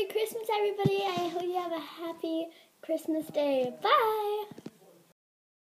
Merry Christmas, everybody. I hope you have a happy Christmas day. Bye.